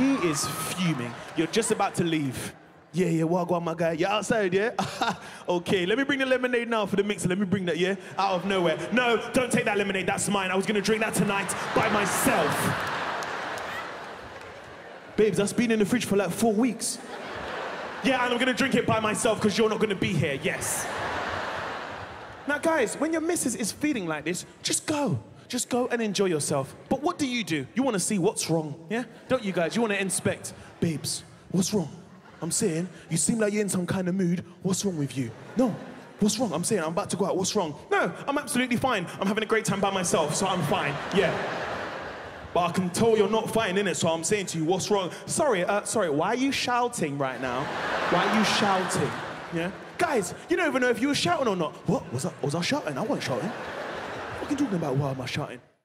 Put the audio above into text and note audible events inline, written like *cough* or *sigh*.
She is fuming. You're just about to leave. Yeah, yeah, Wagwan, my guy. You're outside, yeah? *laughs* okay, let me bring the lemonade now for the mixer. Let me bring that, yeah? Out of nowhere. No, don't take that lemonade. That's mine. I was gonna drink that tonight by myself. Babes, that's been in the fridge for like four weeks. Yeah, and I'm gonna drink it by myself because you're not gonna be here, yes. Now, guys, when your missus is feeling like this, just go. Just go and enjoy yourself. But what do you do? You wanna see what's wrong, yeah? Don't you guys? You wanna inspect. Babes, what's wrong? I'm saying, you seem like you're in some kind of mood. What's wrong with you? No. What's wrong? I'm saying, I'm about to go out. What's wrong? No, I'm absolutely fine. I'm having a great time by myself, so I'm fine. Yeah. But I can tell you're not fine in it, so I'm saying to you, what's wrong? Sorry, uh, sorry, why are you shouting right now? Why are you shouting? Yeah? Guys, you don't even know if you were shouting or not. What? Was I, was I shouting? I wasn't shouting. What are you talking about?